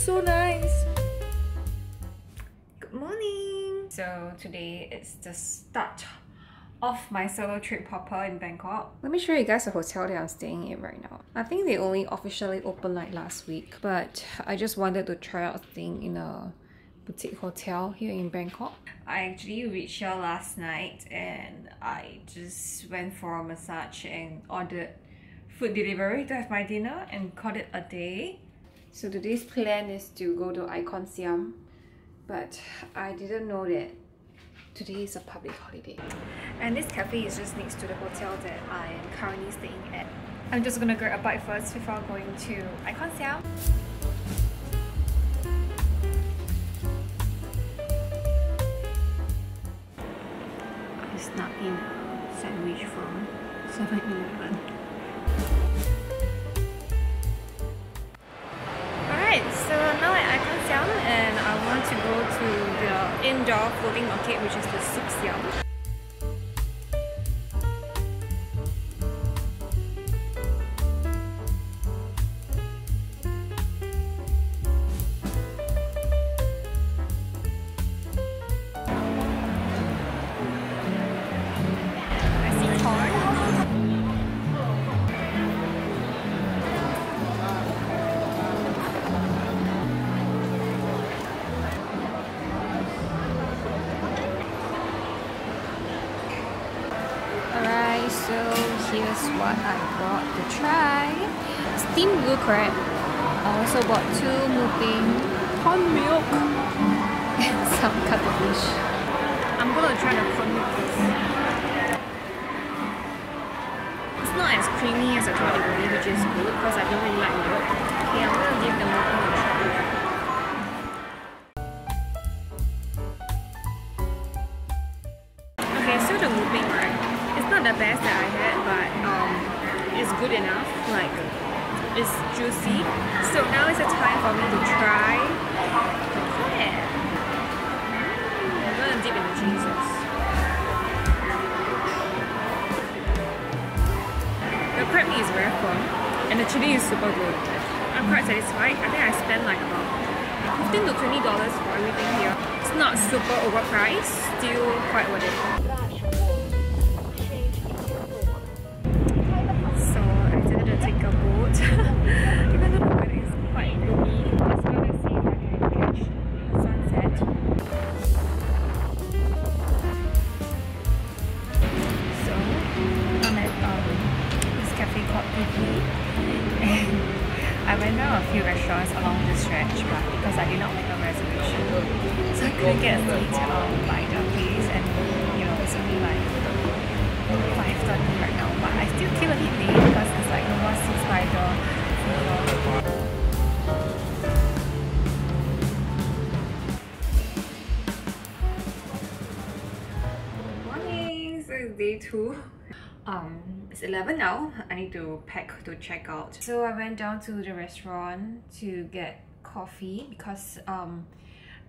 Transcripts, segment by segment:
so nice. Good morning. So today is the start of my solo trip proper in Bangkok. Let me show you guys the hotel that I'm staying in right now. I think they only officially opened like last week, but I just wanted to try out staying in a boutique hotel here in Bangkok. I actually reached here last night and I just went for a massage and ordered food delivery to have my dinner and called it a day. So today's plan is to go to Icon Siam, but I didn't know that today is a public holiday. And this cafe is just next to the hotel that I am currently staying at. I'm just gonna grab a bite first before going to Icon Siam. I snuck in a sandwich from 7-Eleven. The indoor floating market which is the Soup Siam. What I bought to try. Steamed blue crab. I also bought two moo ping corn milk and some cuttlefish. I'm gonna try the corn milk first. It's not as creamy as I thought it would be, which is good because I don't really like milk. Okay, I'm gonna give the moo ping a try. That I had, but um, it's good enough. Like, it's juicy. So now is the time for me to try the. Mm, I'm gonna dip in the Jesus. The crab meat is very firm, and the chili is super good. I'm quite satisfied. I think I spent like about 15 to 20 dollars for everything here. It's not super overpriced, still quite worth it. Take. Even though the weather is quite gloomy, just gonna see if I can catch sunset. So I'm at um, this cafe called Pipi and I went down a few restaurants along this stretch but because I did not make a reservation so I couldn't get a seat um, by the place and you know it's only like 5.30 right now but I still came a bit late because like no more the floor. morning so it's day two. Um it's 11 now. I need to pack to check out. So i went down to the restaurant to get coffee because um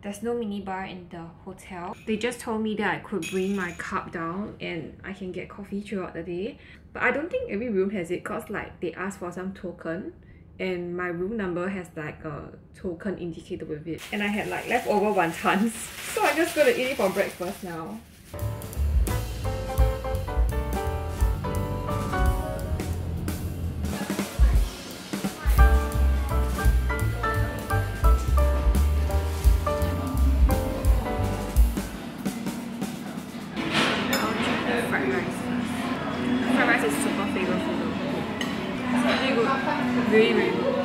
there's no minibar in the hotel. They just told me that i could bring my cup down and i can get coffee throughout the day. But i don't think every room has it because like they asked for some token and my room number has like a token indicated with it. And i had like leftover wontons. So i'm just gonna eat it for breakfast now fried rice. Fried rice is super flavorful though. It's really good. Really, really good.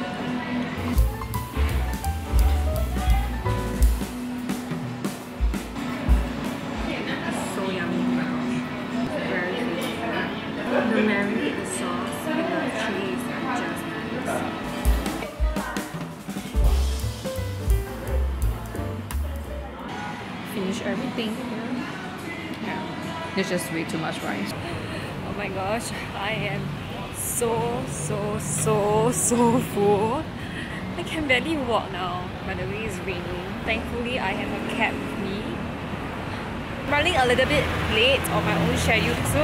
So yummy. Very tasty. The marinade, sauce, cheese. Finish everything Yeah. Just way too much rice. Oh my gosh, I am so, so, so, so full. I can barely walk now. By the way, it's raining. Thankfully, I have a cab with me. I'm running a little bit late on my own schedule, so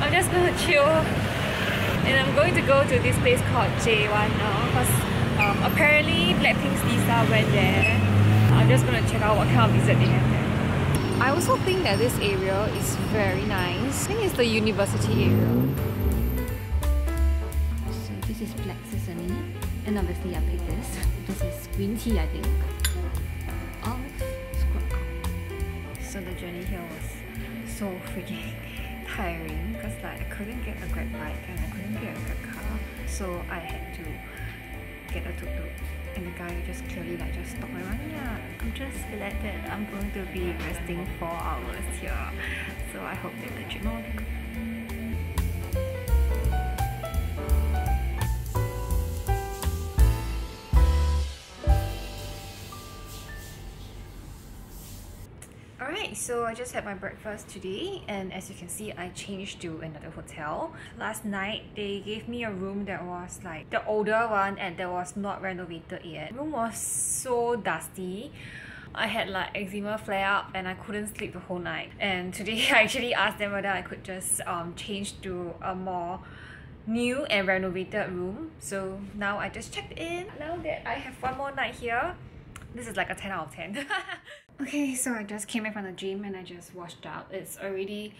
I'm just gonna chill. And I'm going to go to this place called J1 now because Um, apparently Blackpink's Lisa went there. I'm just gonna check out what kind of dessert they have there. I also think that this area is very nice. I think it's the university area. So this is black sesame. And obviously I picked this. This is green tea I think. Squat. So the journey here was so freaking tiring because like I couldn't get a grab bike and I couldn't get a car. So I had to get a tuk-tuk and the guy just clearly like just stopped my run. Yeah, I'm just that I'm going to be resting 4 hours here. So I hope that the trip will be good. So I just had my breakfast today and as you can see I changed to another hotel. Last night they gave me a room that was like the older one and that was not renovated yet. The room was so dusty. I had like eczema flare up and I couldn't sleep the whole night. And today I actually asked them whether I could just um, change to a more new and renovated room. So now I just checked in. Now that I have one more night here, this is like a 10 out of 10. Okay, so I just came back from the gym and I just washed out. It's already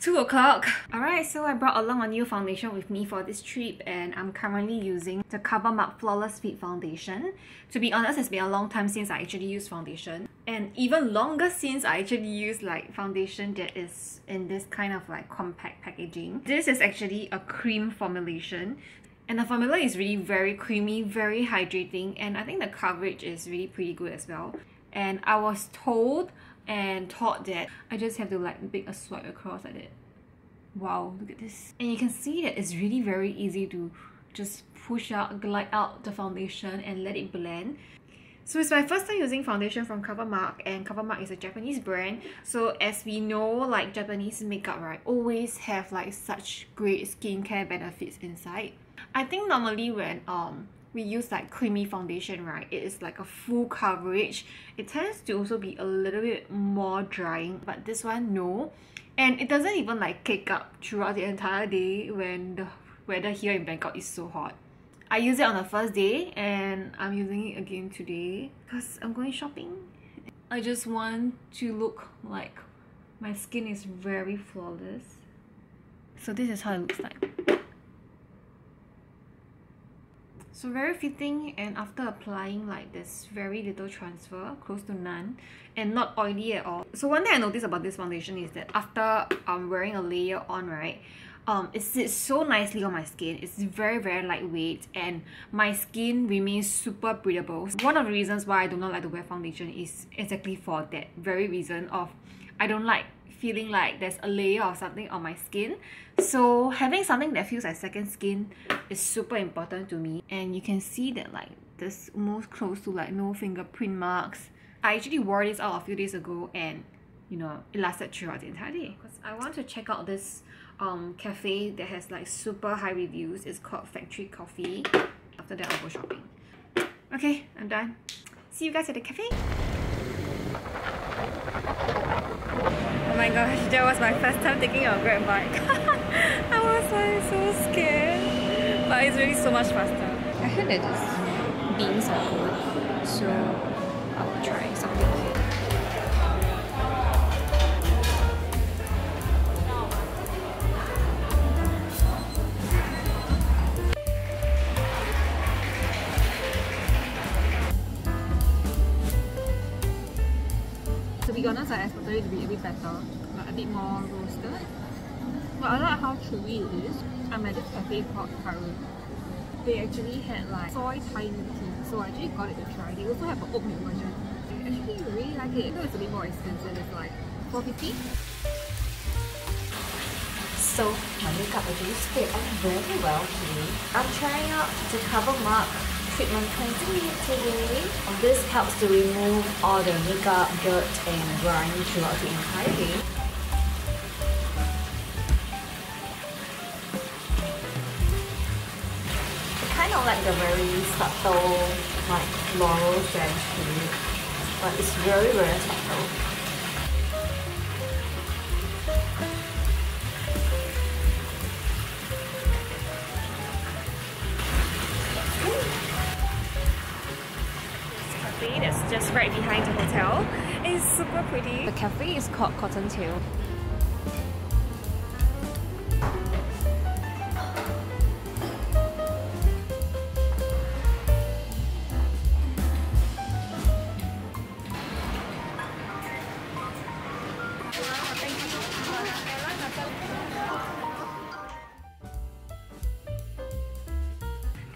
2 o'clock. Alright, so I brought along a new foundation with me for this trip and I'm currently using the CoverMark Flawless Fit Foundation. To be honest, it's been a long time since I actually used foundation and even longer since I actually used like foundation that is in this kind of like compact packaging. This is actually a cream formulation and the formula is really very creamy, very hydrating and I think the coverage is really pretty good as well and I was told and taught that I just have to like make a swipe across like that. Wow, look at this. And you can see that it's really very easy to just push out, glide out the foundation and let it blend. So it's my first time using foundation from CoverMark and CoverMark is a Japanese brand. So as we know, like Japanese makeup, right, always have like such great skincare benefits inside. I think normally when um we use like creamy foundation right? It is like a full coverage. It tends to also be a little bit more drying but this one no. And it doesn't even like cake up throughout the entire day when the weather here in Bangkok is so hot. I use it on the first day and I'm using it again today because I'm going shopping. I just want to look like my skin is very flawless. So this is how it looks like so very fitting and after applying like there's very little transfer, close to none and not oily at all. So one thing I noticed about this foundation is that after um, wearing a layer on, right, um, it sits so nicely on my skin. It's very, very lightweight and my skin remains super breathable. One of the reasons why I do not like to wear foundation is exactly for that very reason of I don't like feeling like there's a layer of something on my skin. So having something that feels like second skin is super important to me. And you can see that like this almost close to like no fingerprint marks. I actually wore this out a few days ago and you know it lasted throughout the entire day. Because I want to check out this um cafe that has like super high reviews. It's called Factory Coffee. After that I'll go shopping. Okay, I'm done. See you guys at the cafe. My gosh, that was my first time taking a grab bike. I was like so scared. But it's really so much faster. I heard that these beans are good, so better, like a bit more roasted. But I like how chewy it is. I'm at this cafe called Karu. They actually had like soy Thai tea, so I actually got it to try. They also have an oat milk version. I actually really like it. Though it's a bit more expensive, it's like 450 So my makeup actually stayed on very well today. I'm trying out the CoverMark treatment cleansing today. This helps to remove all the makeup, dirt and grime throughout the entire day. kind of like the very subtle like floral scent to it, but it's very very subtle. Super pretty. The cafe is called Cottontail.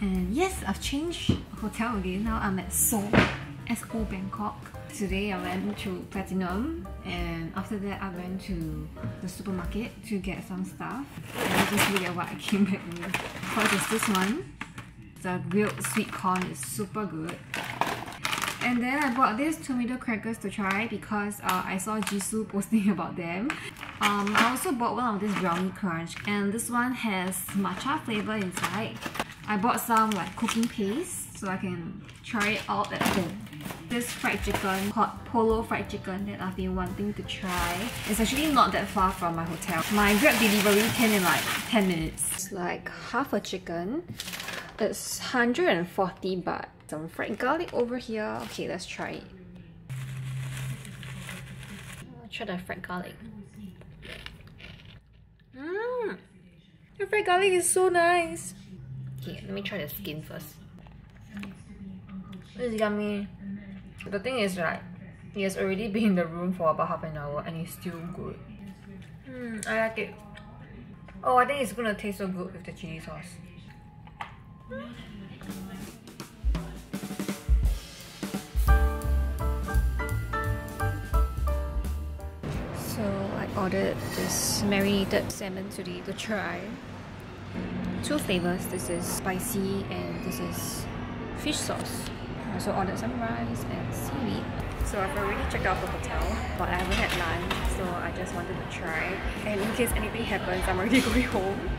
And yes, I've changed hotel again. Now I'm at SO, SO Bangkok. Today I went to Platinum and after that I went to the supermarket to get some stuff. And just look at what I came back with. First is this one. The grilled sweet corn is super good. And then I bought these tomato crackers to try because uh, I saw Jisoo posting about them. Um, I also bought one of this brownie crunch and this one has matcha flavor inside. I bought some like cooking paste so I can try it out at home. This fried chicken called Polo Fried Chicken that I've been wanting to try. It's actually not that far from my hotel. My Grab delivery came in like 10 minutes. It's like half a chicken. It's 140 baht. Some fried garlic over here. Okay, let's try it. I'll try the fried garlic. Mmm! The fried garlic is so nice. Okay, let me try the skin first. Is yummy. The thing is like, it has already been in the room for about half an hour and it's still good. Hmm, I like it. Oh, I think it's gonna taste so good with the chili sauce. So I ordered this marinated salmon today to try. Two flavors. This is spicy and this is fish sauce. I also ordered some rice and seaweed. So I've already checked out the hotel, but I haven't had lunch, so I just wanted to try. And in case anything happens, I'm already going home.